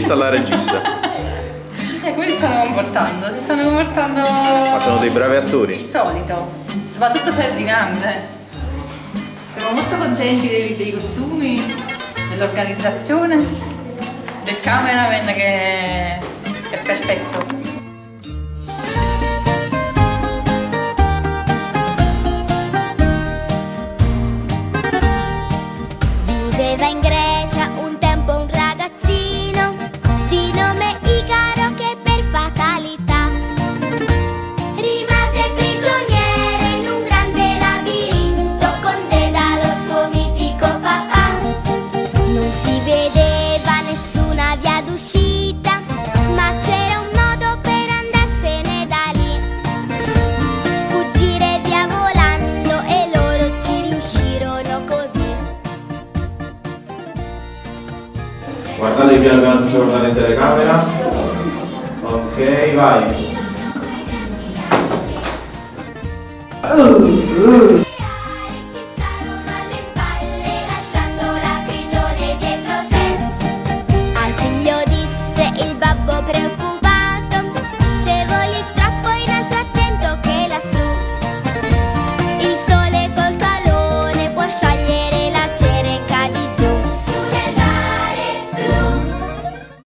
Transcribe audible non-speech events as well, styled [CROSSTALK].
regista alla [LAUGHS] regista. E si stanno comportando? Si stanno comportando... Ma sono dei bravi attori. Il solito, soprattutto Ferdinand. Siamo molto contenti dei, dei costumi, dell'organizzazione, del cameraman che è perfetto. Guardate piano piano faccio guardare in telecamera. Ok, vai.